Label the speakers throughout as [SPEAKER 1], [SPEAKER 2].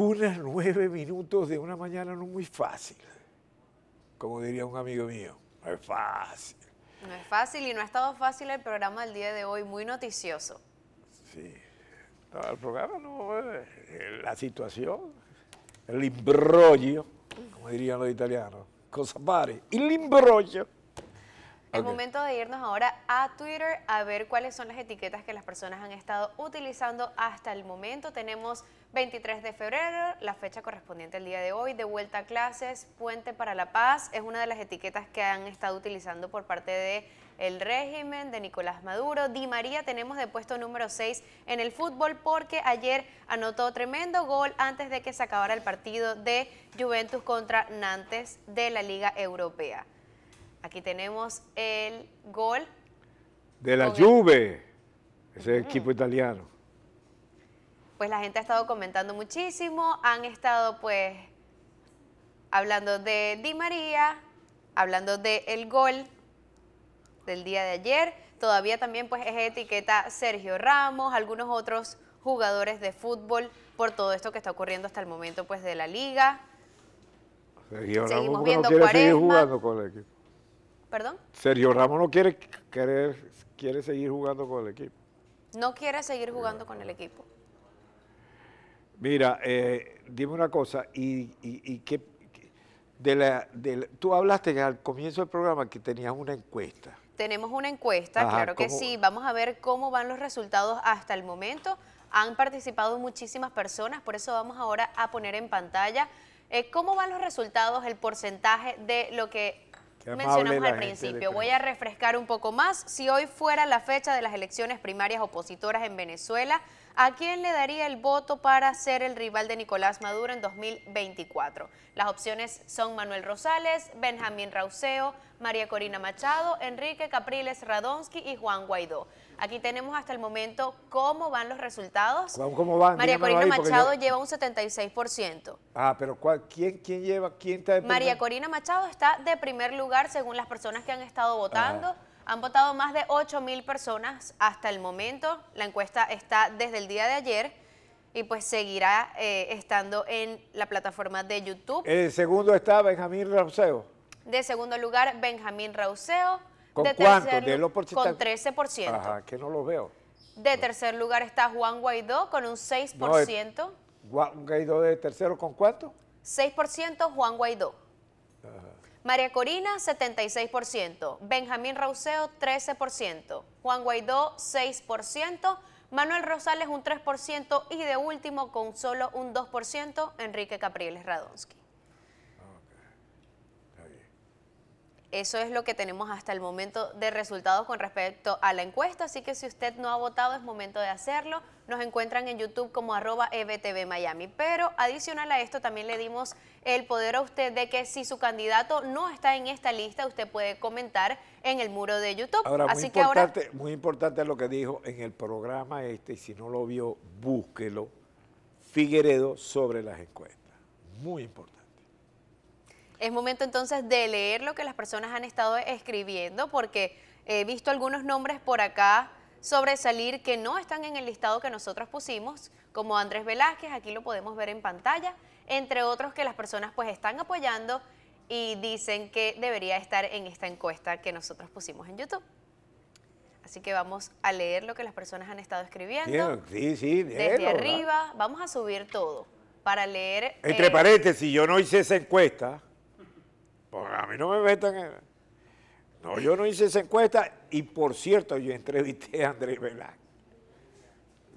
[SPEAKER 1] unas nueve minutos de una mañana no es muy fácil, como diría un amigo mío, no es fácil.
[SPEAKER 2] No es fácil y no ha estado fácil el programa del día de hoy, muy noticioso.
[SPEAKER 1] Sí, no, el programa no, eh, la situación, el imbrollo, como dirían los italianos, cosa pare, el imbrollo.
[SPEAKER 2] Es momento de irnos ahora a Twitter a ver cuáles son las etiquetas que las personas han estado utilizando hasta el momento. Tenemos 23 de febrero, la fecha correspondiente al día de hoy, de vuelta a clases, Puente para la Paz, es una de las etiquetas que han estado utilizando por parte de el régimen de Nicolás Maduro. Di María tenemos de puesto número 6 en el fútbol porque ayer anotó tremendo gol antes de que se acabara el partido de Juventus contra Nantes de la Liga Europea. Aquí tenemos el gol.
[SPEAKER 1] De la
[SPEAKER 2] Con el-
[SPEAKER 1] Juve, ese equipo italiano.
[SPEAKER 2] Pues la gente ha estado comentando muchísimo, han estado pues hablando de Di María, hablando del el gol del día de ayer. Todavía también pues es etiqueta Sergio Ramos, algunos otros jugadores de fútbol por todo esto que está ocurriendo hasta el momento pues de la liga.
[SPEAKER 1] Sergio
[SPEAKER 2] Seguimos
[SPEAKER 1] Ramos no
[SPEAKER 2] viendo
[SPEAKER 1] quiere seguir
[SPEAKER 2] Cuaresma.
[SPEAKER 1] jugando con el equipo.
[SPEAKER 2] ¿Perdón?
[SPEAKER 1] Sergio Ramos no quiere, querer- quiere seguir jugando con el equipo.
[SPEAKER 2] No quiere seguir jugando con el equipo.
[SPEAKER 1] Mira, eh, dime una cosa, y, y, y qué, de la, de la- tú hablaste al comienzo del programa que tenías una encuesta.
[SPEAKER 2] Tenemos una encuesta,
[SPEAKER 1] Ajá,
[SPEAKER 2] claro que
[SPEAKER 1] ¿cómo?
[SPEAKER 2] sí. Vamos a ver cómo van los resultados hasta el momento. Han participado muchísimas personas, por eso vamos ahora a poner en pantalla eh, cómo van los resultados, el porcentaje de lo que mencionamos al principio. Voy a refrescar un poco más. Si hoy fuera la fecha de las elecciones primarias opositoras en Venezuela, ¿a quién le daría el voto para ser el rival de Nicolás Maduro en 2024? Las opciones son Manuel Rosales, Benjamín Rauseo, María Corina Machado, Enrique Capriles Radonsky y Juan Guaidó. Aquí tenemos hasta el momento cómo van los resultados.
[SPEAKER 1] ¿Cómo- cómo van?
[SPEAKER 2] María
[SPEAKER 1] Dígamelo
[SPEAKER 2] Corina
[SPEAKER 1] ahí,
[SPEAKER 2] Machado
[SPEAKER 1] yo-
[SPEAKER 2] lleva un 76%.
[SPEAKER 1] Ah, pero ¿cuál, quién, ¿quién lleva? ¿Quién está de
[SPEAKER 2] María
[SPEAKER 1] primer?
[SPEAKER 2] Corina Machado está de primer lugar según las personas que han estado votando. Han votado más de 8 mil personas hasta el momento. La encuesta está desde el día de ayer y pues seguirá eh, estando en la plataforma de YouTube.
[SPEAKER 1] El segundo está Benjamín Rauseo.
[SPEAKER 2] De segundo lugar, Benjamín Rauseo.
[SPEAKER 1] ¿Con
[SPEAKER 2] de
[SPEAKER 1] cuánto?
[SPEAKER 2] tercer
[SPEAKER 1] De.
[SPEAKER 2] Con 13%.
[SPEAKER 1] Ajá, que no lo veo.
[SPEAKER 2] De tercer lugar está Juan Guaidó con un 6%.
[SPEAKER 1] No, Guaidó de tercero con cuánto?
[SPEAKER 2] 6% Juan Guaidó. María Corina, 76%. Benjamín Rauseo, 13%. Juan Guaidó, 6%. Manuel Rosales, un 3%. Y de último, con solo un 2%, Enrique Capriles Radonsky.
[SPEAKER 1] Está bien.
[SPEAKER 2] Eso es lo que tenemos hasta el momento de resultados con respecto a la encuesta, así que si usted no ha votado es momento de hacerlo. Nos encuentran en YouTube como arroba EBTV Miami. Pero adicional a esto también le dimos el poder a usted de que si su candidato no está en esta lista, usted puede comentar en el muro de YouTube.
[SPEAKER 1] Ahora, muy
[SPEAKER 2] ahora
[SPEAKER 1] importante, muy importante lo que dijo en el programa este, y si no lo vio, búsquelo, Figueredo sobre las encuestas. Muy importante.
[SPEAKER 2] Es momento entonces de leer lo que las personas han estado escribiendo, porque he visto algunos nombres por acá sobresalir que no están en el listado que nosotros pusimos, como Andrés Velázquez, aquí lo podemos ver en pantalla, entre otros que las personas pues están apoyando y dicen que debería estar en esta encuesta que nosotros pusimos en YouTube. Así que vamos a leer lo que las personas han estado escribiendo.
[SPEAKER 1] Bien, sí, sí,
[SPEAKER 2] Desde arriba, vamos a subir todo para leer.
[SPEAKER 1] Entre
[SPEAKER 2] eh,
[SPEAKER 1] paréntesis, yo no hice esa encuesta, porque a mí no me metan. No, yo no hice esa encuesta y por cierto, yo entrevisté a Andrés Velázquez.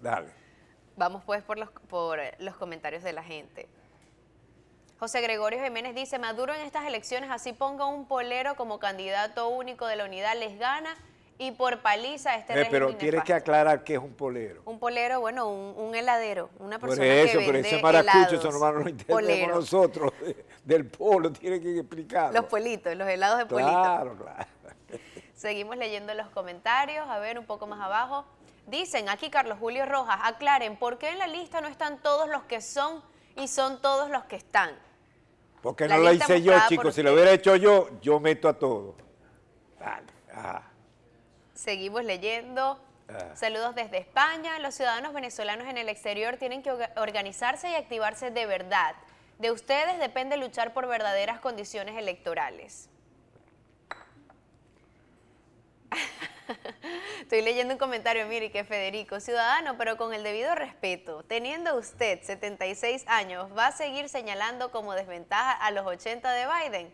[SPEAKER 1] Dale.
[SPEAKER 2] Vamos pues por los, por eh, los comentarios de la gente. José Gregorio Jiménez dice, Maduro en estas elecciones así ponga un polero como candidato único de la unidad, les gana y por paliza este
[SPEAKER 1] Eh, pero tienes que
[SPEAKER 2] nefasto".
[SPEAKER 1] aclarar que es un polero.
[SPEAKER 2] Un polero, bueno, un, un heladero, una
[SPEAKER 1] Por
[SPEAKER 2] persona
[SPEAKER 1] eso,
[SPEAKER 2] que
[SPEAKER 1] pero
[SPEAKER 2] vende
[SPEAKER 1] ese maracucho, eso
[SPEAKER 2] helados.
[SPEAKER 1] nomás no lo entendemos nosotros, de- del polo, tiene que explicarlo.
[SPEAKER 2] Los politos, los helados de polito.
[SPEAKER 1] Claro, claro.
[SPEAKER 2] Seguimos leyendo los comentarios, a ver un poco más abajo. Dicen aquí Carlos Julio Rojas, aclaren, ¿por qué en la lista no están todos los que son y son todos los que están?
[SPEAKER 1] Porque
[SPEAKER 2] La
[SPEAKER 1] no la hice yo,
[SPEAKER 2] por
[SPEAKER 1] chicos. Si lo hubiera hecho yo, yo meto a todos. Dale. Ajá.
[SPEAKER 2] Seguimos leyendo.
[SPEAKER 1] Ah.
[SPEAKER 2] Saludos desde España. Los ciudadanos venezolanos en el exterior tienen que orga- organizarse y activarse de verdad. De ustedes depende luchar por verdaderas condiciones electorales. Estoy leyendo un comentario, mire, que Federico, ciudadano, pero con el debido respeto, teniendo usted 76 años, ¿va a seguir señalando como desventaja a los 80 de Biden?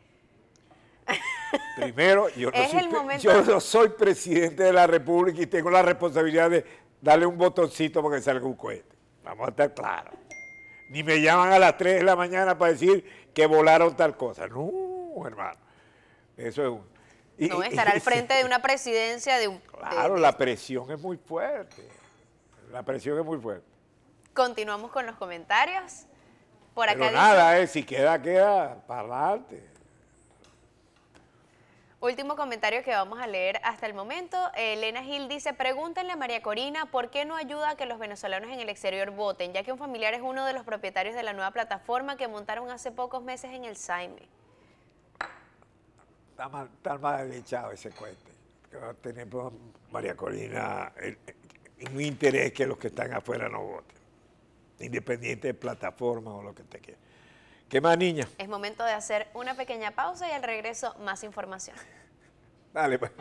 [SPEAKER 1] Primero, yo no, soy,
[SPEAKER 2] momento-
[SPEAKER 1] yo no soy presidente de la República y tengo la responsabilidad de darle un botoncito para que salga un cohete. Vamos a estar claros. Ni me llaman a las 3 de la mañana para decir que volaron tal cosa. No, hermano. Eso es un... y-
[SPEAKER 2] No, estar al frente de una presidencia de un...
[SPEAKER 1] Claro,
[SPEAKER 2] de-
[SPEAKER 1] la presión es muy fuerte. La presión es muy fuerte.
[SPEAKER 2] Continuamos con los comentarios. Por acá
[SPEAKER 1] Pero
[SPEAKER 2] dice-
[SPEAKER 1] nada, eh, si queda, queda para adelante.
[SPEAKER 2] Último comentario que vamos a leer hasta el momento. Elena Gil dice, pregúntenle a María Corina por qué no ayuda a que los venezolanos en el exterior voten, ya que un familiar es uno de los propietarios de la nueva plataforma que montaron hace pocos meses en el Saime.
[SPEAKER 1] Está mal, está mal echado ese tener pues, María Corina un interés que los que están afuera no voten. Independiente de plataforma o lo que te quiera. ¿Qué más, niña?
[SPEAKER 2] Es momento de hacer una pequeña pausa y al regreso más información.
[SPEAKER 1] Dale, pues.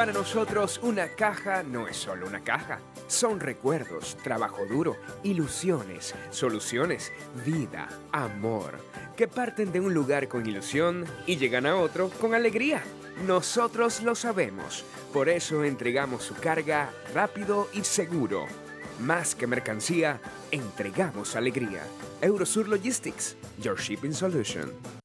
[SPEAKER 3] Para nosotros una caja no es solo una caja, son recuerdos, trabajo duro, ilusiones, soluciones, vida, amor, que parten de un lugar con ilusión y llegan a otro con alegría. Nosotros lo sabemos, por eso entregamos su carga rápido y seguro. Más que mercancía, entregamos alegría. Eurosur Logistics, Your Shipping Solution.